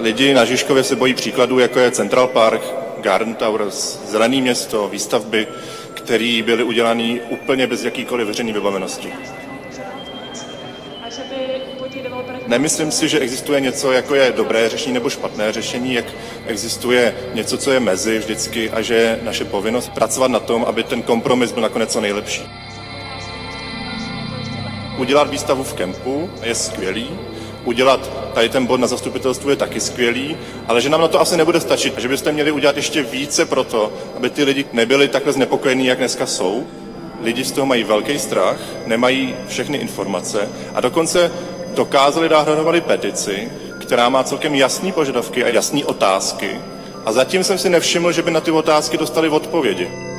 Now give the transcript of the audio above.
Lidi na Žižkově se bojí příkladů, jako je Central Park, Garden Towers, Zelený město, výstavby, které byly udělané úplně bez jakýkoliv veřejné vybavenosti. Nemyslím si, že existuje něco, jako je dobré řešení nebo špatné řešení, jak existuje něco, co je mezi vždycky a že je naše povinnost pracovat na tom, aby ten kompromis byl nakonec co nejlepší. Udělat výstavu v kempu je skvělý, udělat tady ten bod na zastupitelstvu je taky skvělý, ale že nám na to asi nebude stačit, že byste měli udělat ještě více pro to, aby ty lidi nebyli takhle znepokojení, jak dneska jsou. Lidi z toho mají velký strach, nemají všechny informace a dokonce dokázali dát dohromady petici, která má celkem jasné požadavky a jasné otázky. A zatím jsem si nevšiml, že by na ty otázky dostali odpovědi.